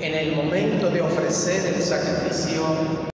En el momento de ofrecer el sacrificio,